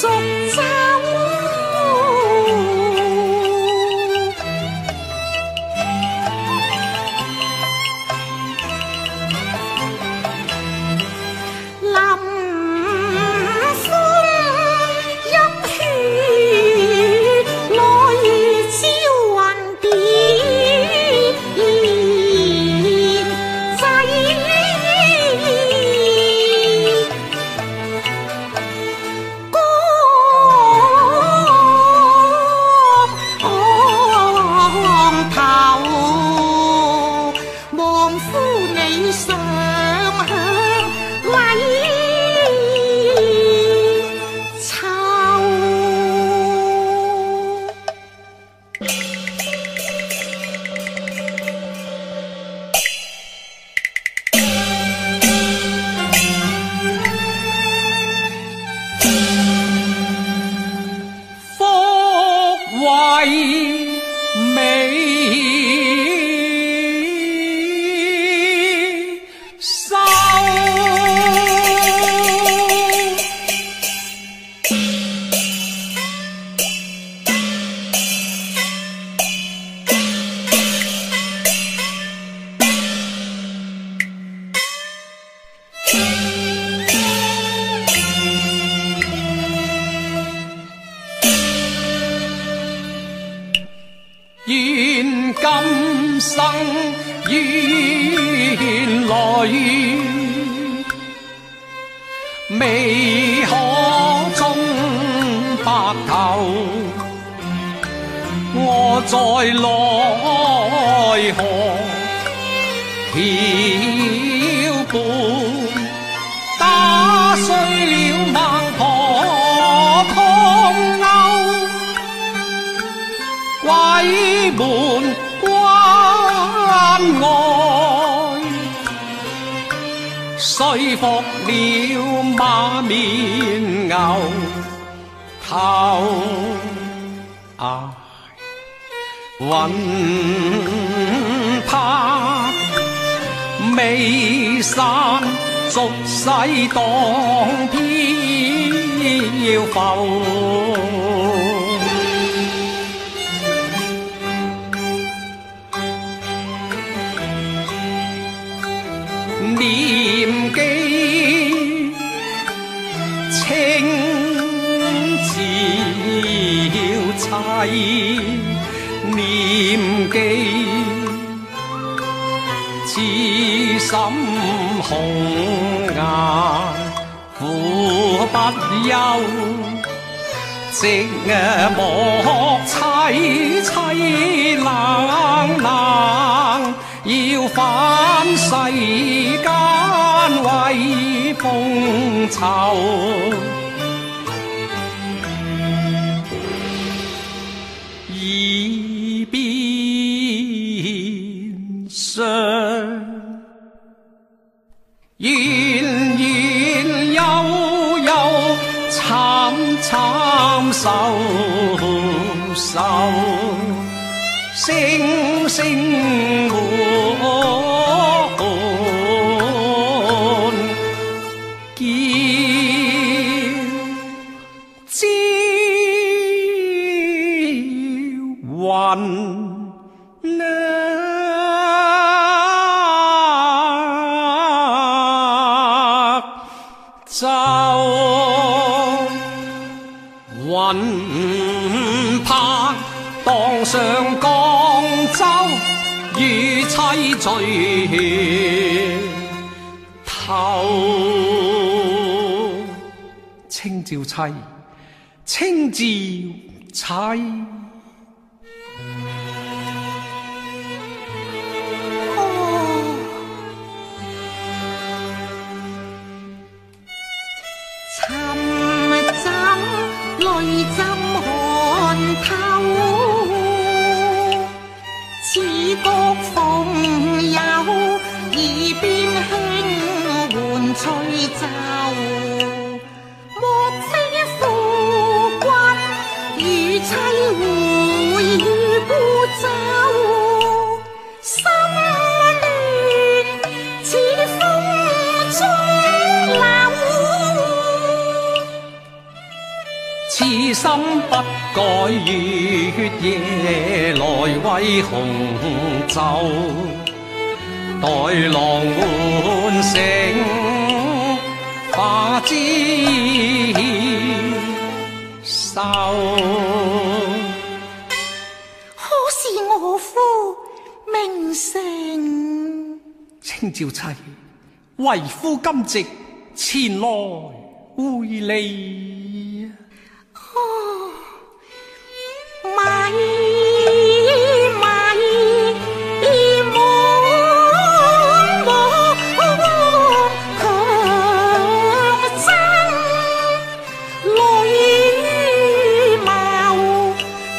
送美。碎了孟婆汤钩，鬼门关外，说服了马面牛头啊！云拍未散，俗世当飘浮。念记清朝妻。念记，痴心红颜苦不休，寂寞凄凄冷冷，要返世间为风愁。惨惨愁愁，声声唤，叫朝云。舟云魄荡上江州，与妻醉头。清照妻，清照妻。透？似觉风有耳边轻唤吹奏。莫非夫君与妻会于孤舟？心不改，月夜来为红袖，待郎唤醒，花枝瘦。可是我夫名成？清照妻，为夫今夕前迷迷惘惘，我争泪。矛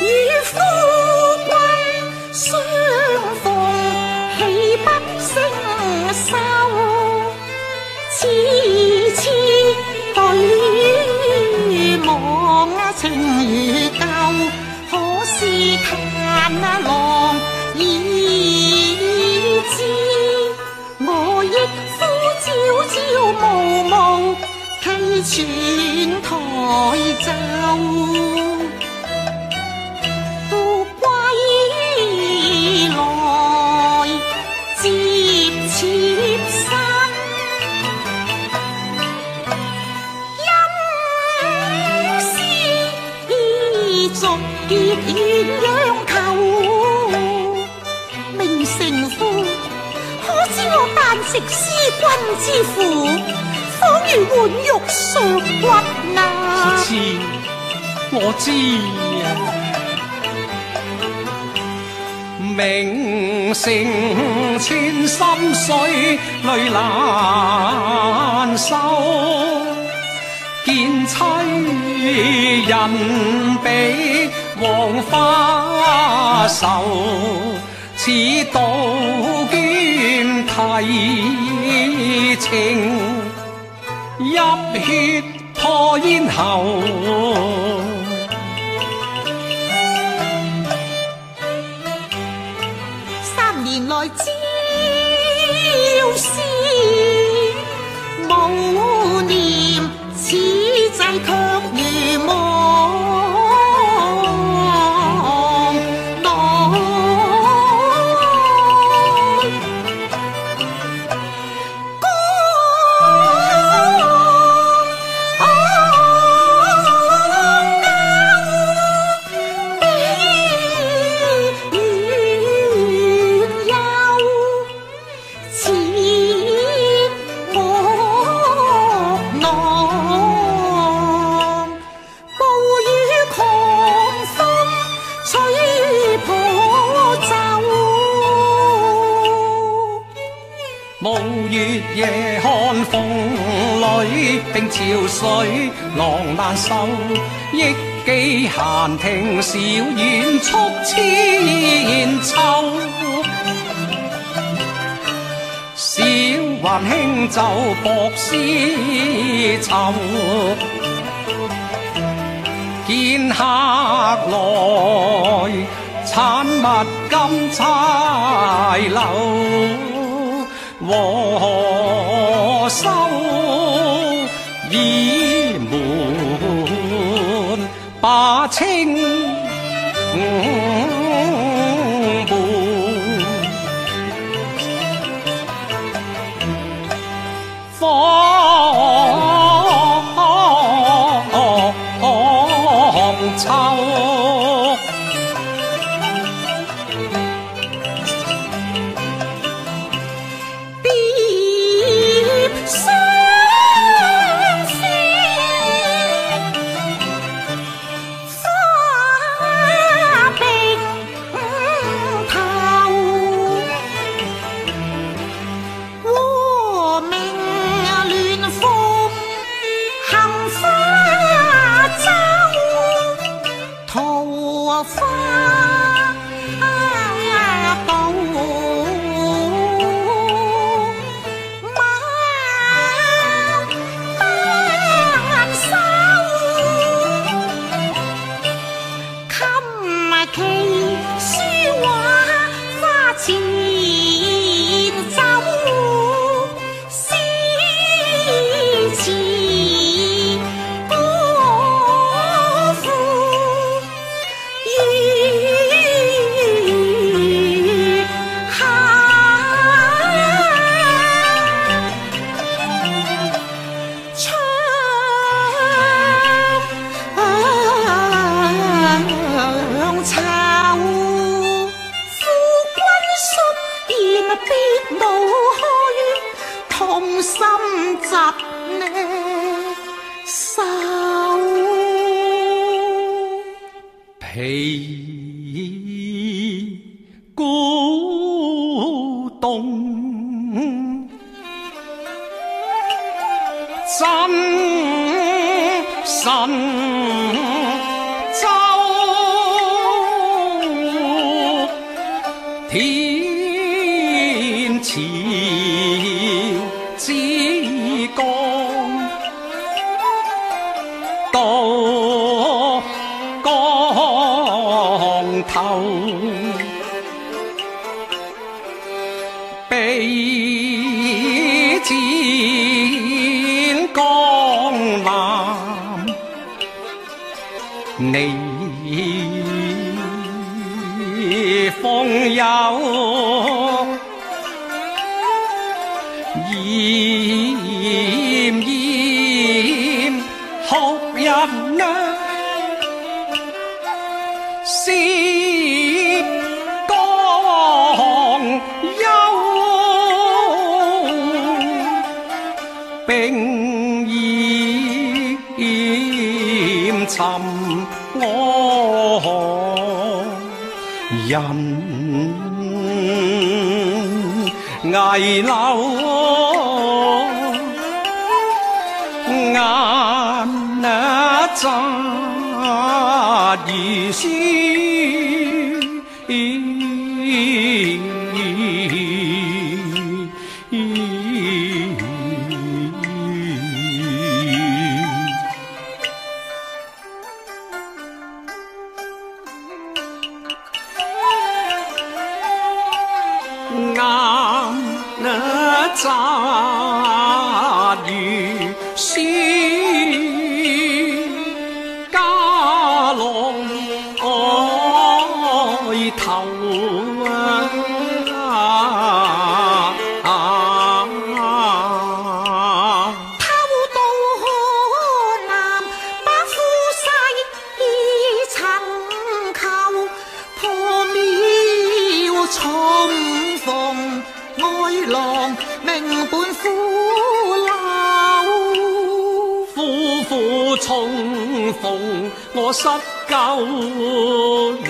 与夫君相逢，岂不胜羞？情如旧可是叹啊郎已知我亦呼朝朝暮暮替全台奏鸳鸯求，名成妇，可知我但食司君之妇，仿如换肉削骨呐。我知，我知呀。名成千心碎，泪难收，见妻人比。黄花瘦，似杜鹃啼情。泣血破咽喉。浪难受。忆记闲庭笑远促千秋。小还轻奏薄丝绸，见客来，产物金钗留。和收倚门把清，can 州，寻我何人危楼眼一眨失救離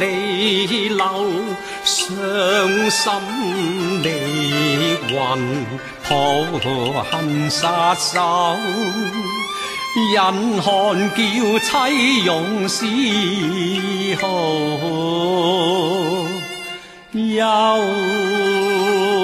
流，傷心離魂，抱恨殺手。忍看叫妻勇絲毫憂。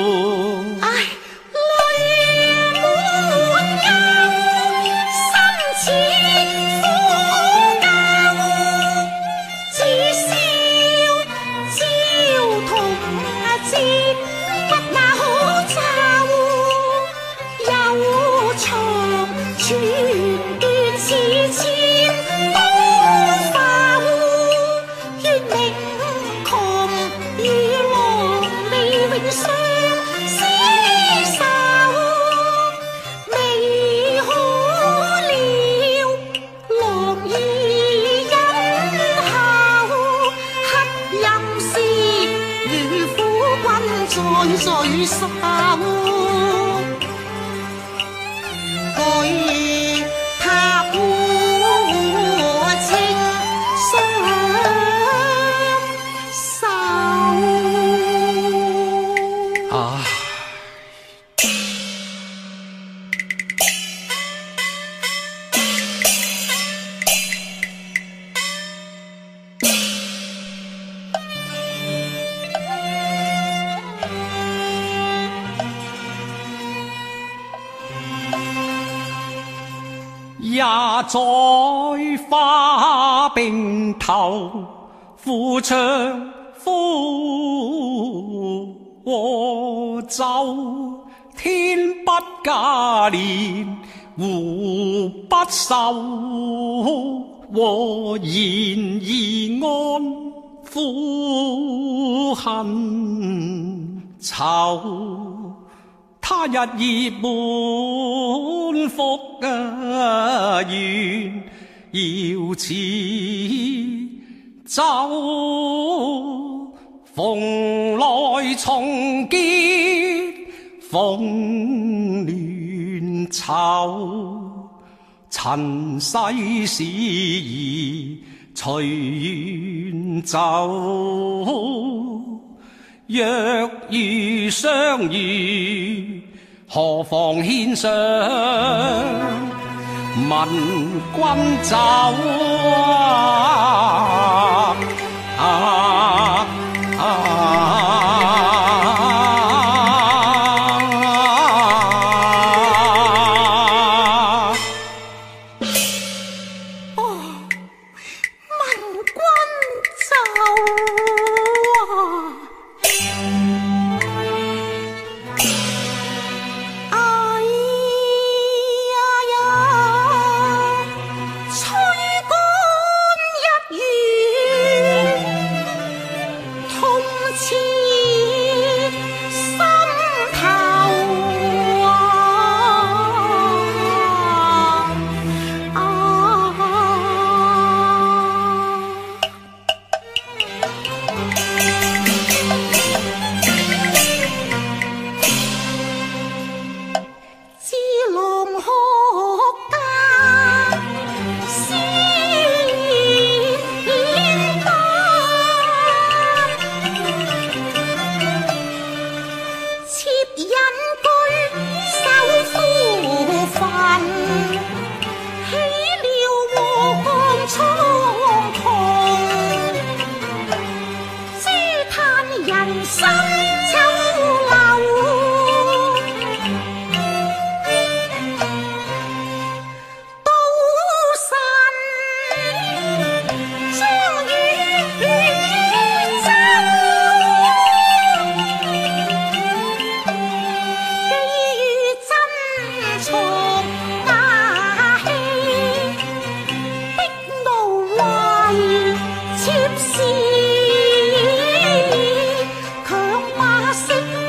也在花鬢頭，夫唱夫和奏，天不假年，胡不受，和言而安，苦恨愁。他日夜满腹恩怨，遥似酒，逢来重结，逢乱愁，尘世事随缘走，若遇相遇。何妨献上问君酒啊？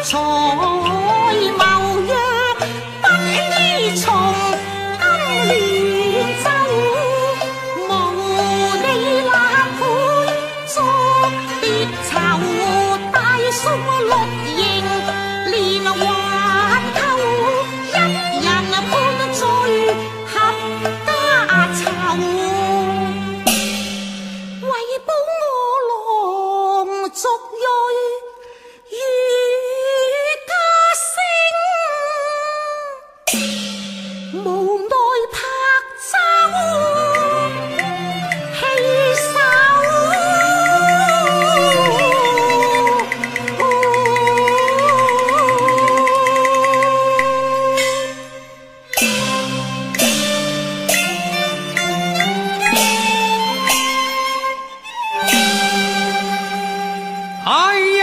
从愛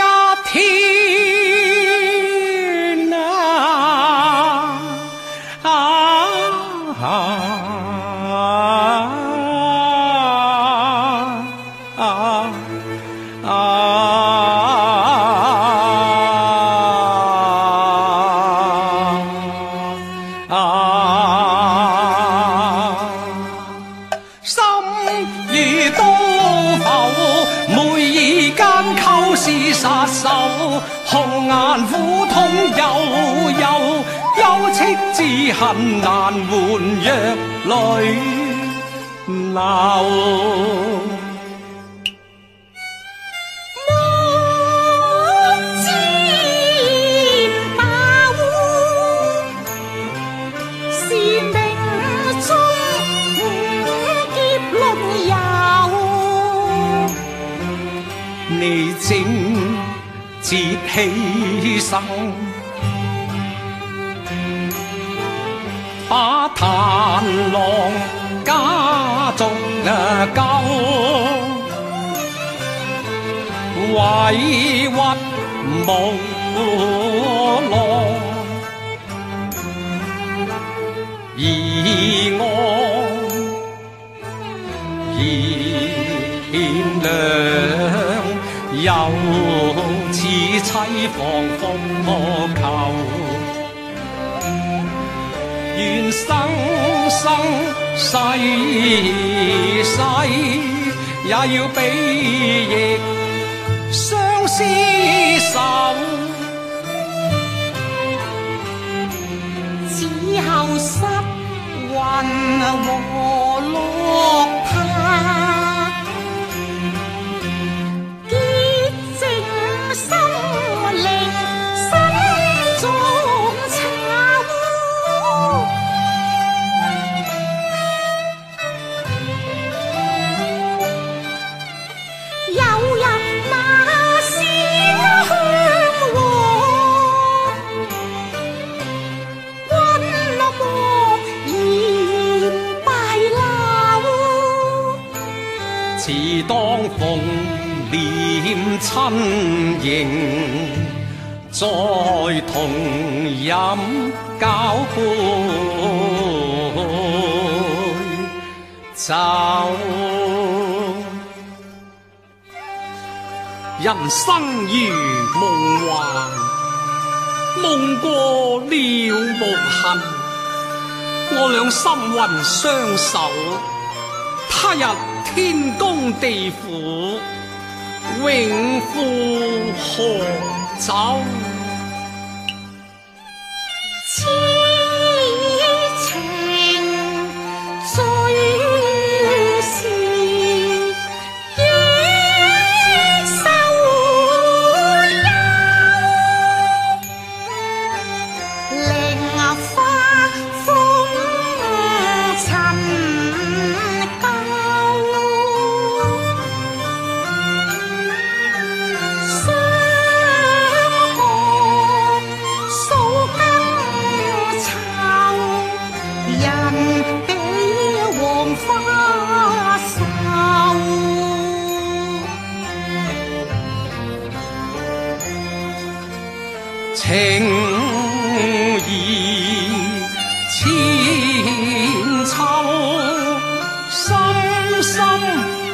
你正节起身，把叹郎家中啊救，委屈无浪，而我。天亮。又似凄惶复何求愿生生世世也要比翼相厮守此后失魂和落魄人生如梦幻梦过了无恨我俩心魂相守他日天公地府永赴何酒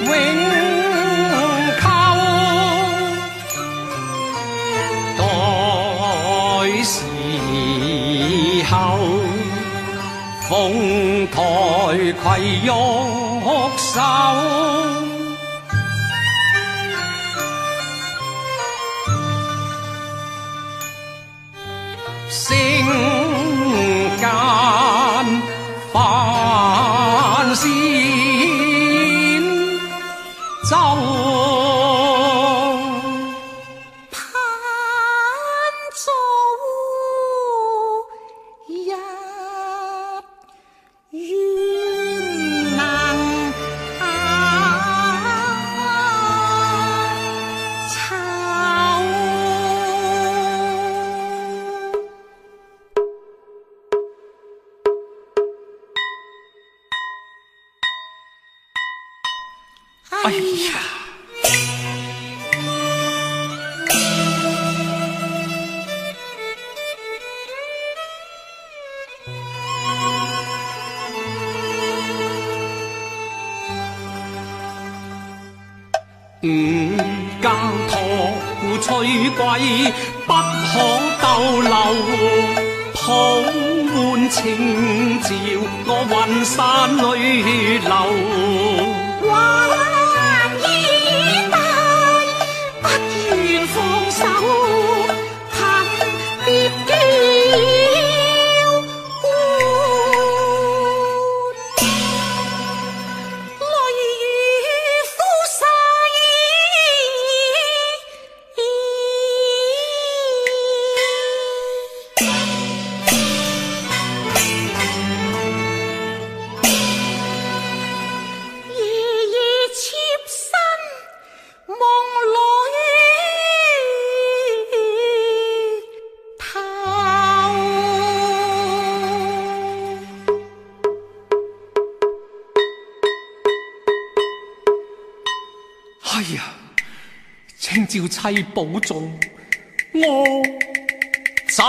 永扣。待时候，凤台携玉手。世间哎呀！五更托翠桂，不可逗留。抱满情照，我云山泪流。照妻保重，我走。